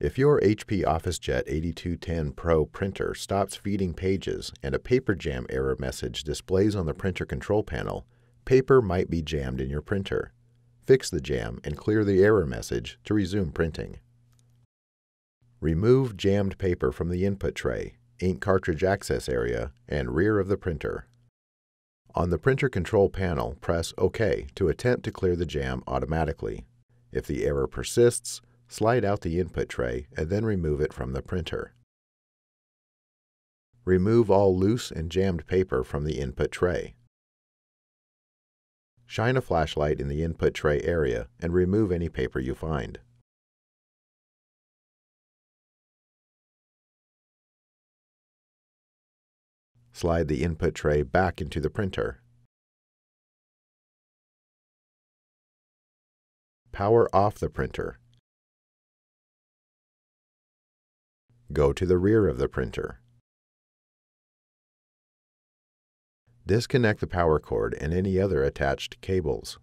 If your HP OfficeJet 8210 Pro printer stops feeding pages and a paper jam error message displays on the printer control panel, paper might be jammed in your printer. Fix the jam and clear the error message to resume printing. Remove jammed paper from the input tray, ink cartridge access area, and rear of the printer. On the printer control panel, press OK to attempt to clear the jam automatically. If the error persists, Slide out the input tray and then remove it from the printer. Remove all loose and jammed paper from the input tray. Shine a flashlight in the input tray area and remove any paper you find. Slide the input tray back into the printer. Power off the printer Go to the rear of the printer. Disconnect the power cord and any other attached cables.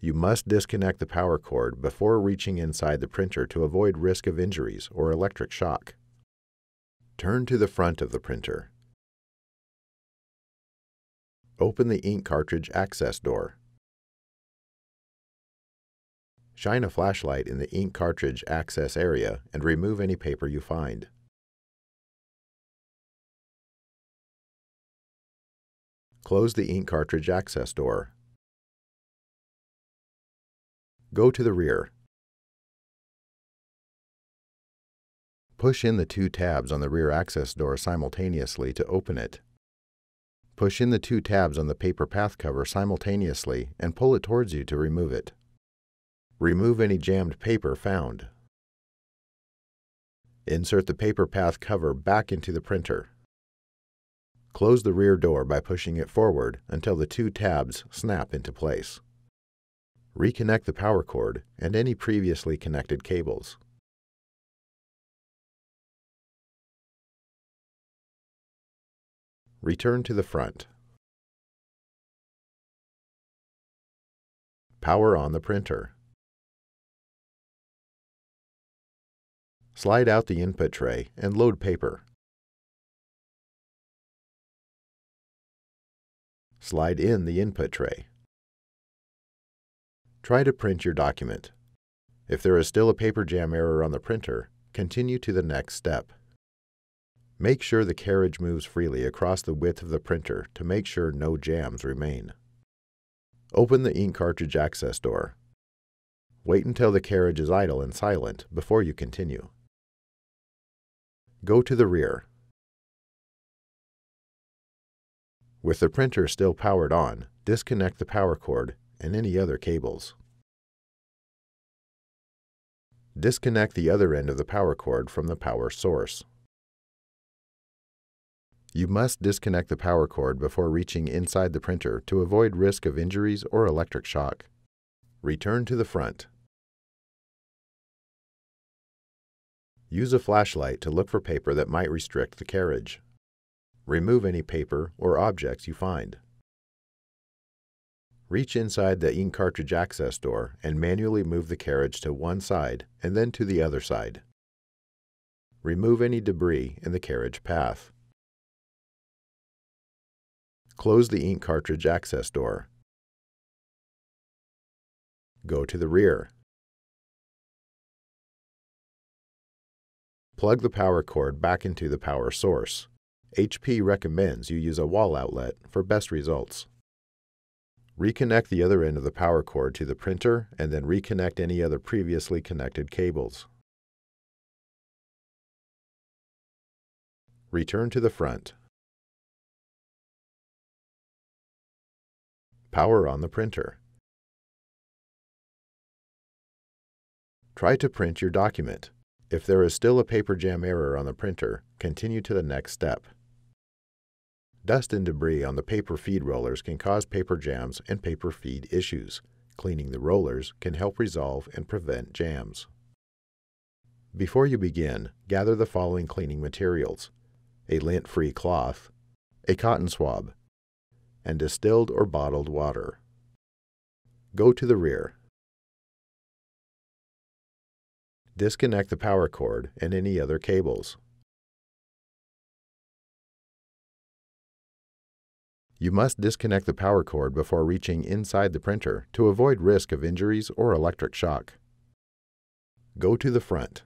You must disconnect the power cord before reaching inside the printer to avoid risk of injuries or electric shock. Turn to the front of the printer. Open the ink cartridge access door. Shine a flashlight in the ink cartridge access area and remove any paper you find. Close the ink cartridge access door. Go to the rear. Push in the two tabs on the rear access door simultaneously to open it. Push in the two tabs on the paper path cover simultaneously and pull it towards you to remove it. Remove any jammed paper found. Insert the paper path cover back into the printer. Close the rear door by pushing it forward until the two tabs snap into place. Reconnect the power cord and any previously connected cables. Return to the front. Power on the printer. Slide out the input tray and load paper. Slide in the input tray. Try to print your document. If there is still a paper jam error on the printer, continue to the next step. Make sure the carriage moves freely across the width of the printer to make sure no jams remain. Open the ink cartridge access door. Wait until the carriage is idle and silent before you continue. Go to the rear. With the printer still powered on, disconnect the power cord and any other cables. Disconnect the other end of the power cord from the power source. You must disconnect the power cord before reaching inside the printer to avoid risk of injuries or electric shock. Return to the front. Use a flashlight to look for paper that might restrict the carriage. Remove any paper or objects you find. Reach inside the ink cartridge access door and manually move the carriage to one side and then to the other side. Remove any debris in the carriage path. Close the ink cartridge access door. Go to the rear. Plug the power cord back into the power source. HP recommends you use a wall outlet for best results. Reconnect the other end of the power cord to the printer and then reconnect any other previously connected cables. Return to the front. Power on the printer. Try to print your document. If there is still a paper jam error on the printer, continue to the next step. Dust and debris on the paper feed rollers can cause paper jams and paper feed issues. Cleaning the rollers can help resolve and prevent jams. Before you begin, gather the following cleaning materials a lint free cloth, a cotton swab, and distilled or bottled water. Go to the rear. Disconnect the power cord and any other cables. You must disconnect the power cord before reaching inside the printer to avoid risk of injuries or electric shock. Go to the front.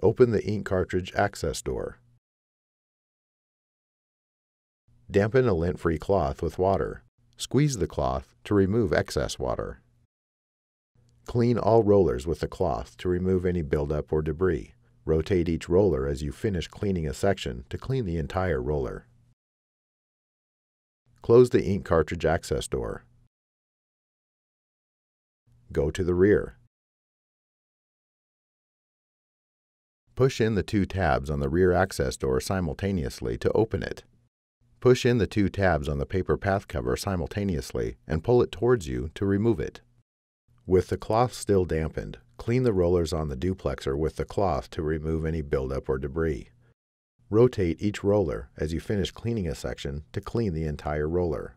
Open the ink cartridge access door. Dampen a lint-free cloth with water. Squeeze the cloth to remove excess water. Clean all rollers with a cloth to remove any buildup or debris. Rotate each roller as you finish cleaning a section to clean the entire roller. Close the ink cartridge access door. Go to the rear. Push in the two tabs on the rear access door simultaneously to open it. Push in the two tabs on the paper path cover simultaneously and pull it towards you to remove it. With the cloth still dampened, clean the rollers on the duplexer with the cloth to remove any buildup or debris. Rotate each roller as you finish cleaning a section to clean the entire roller.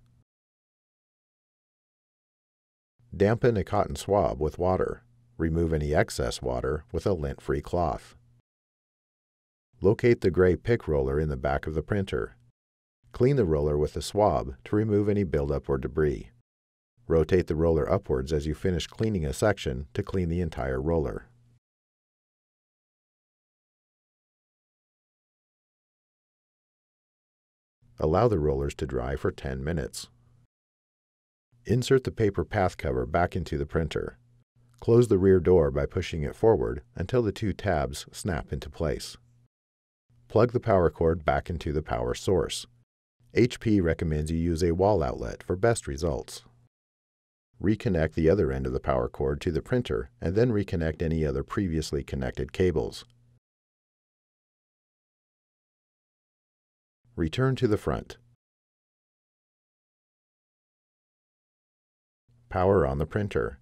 Dampen a cotton swab with water. Remove any excess water with a lint-free cloth. Locate the gray pick roller in the back of the printer. Clean the roller with a swab to remove any buildup or debris. Rotate the roller upwards as you finish cleaning a section to clean the entire roller. Allow the rollers to dry for 10 minutes. Insert the paper path cover back into the printer. Close the rear door by pushing it forward until the two tabs snap into place. Plug the power cord back into the power source. HP recommends you use a wall outlet for best results. Reconnect the other end of the power cord to the printer and then reconnect any other previously connected cables. Return to the front. Power on the printer.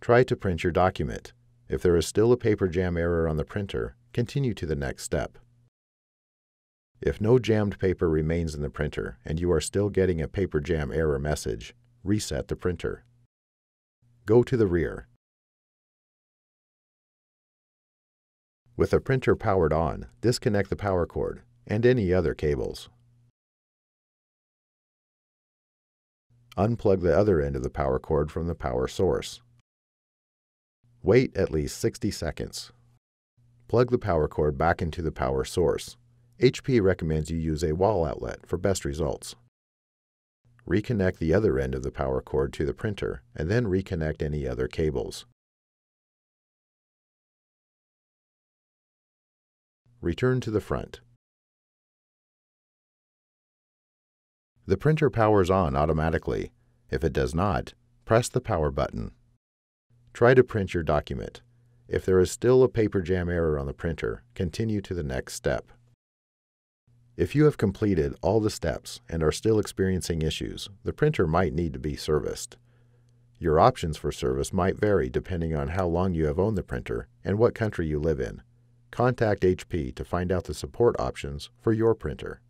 Try to print your document. If there is still a paper jam error on the printer, continue to the next step. If no jammed paper remains in the printer and you are still getting a paper jam error message, reset the printer. Go to the rear. With the printer powered on, disconnect the power cord and any other cables. Unplug the other end of the power cord from the power source. Wait at least 60 seconds. Plug the power cord back into the power source. HP recommends you use a wall outlet for best results. Reconnect the other end of the power cord to the printer and then reconnect any other cables. Return to the front. The printer powers on automatically. If it does not, press the power button. Try to print your document. If there is still a paper jam error on the printer, continue to the next step. If you have completed all the steps and are still experiencing issues, the printer might need to be serviced. Your options for service might vary depending on how long you have owned the printer and what country you live in. Contact HP to find out the support options for your printer.